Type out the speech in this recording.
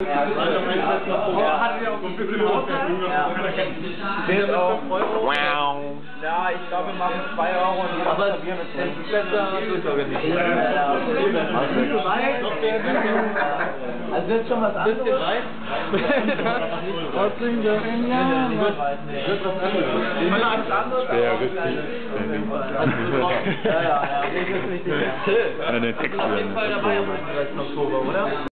Ja. Zählt auch Euro? Wow. Ja, ich glaube, wir machen 2 Euro und die Aber es ist besser durchorganisiert. Also das ist schon was anderes. Bisschen weit. Trotzdem Ja, Wird was anderes. Mal richtig. Ja, ja, ja, das ist richtig. Auf jeden Fall dabei am 31. Oktober, oder?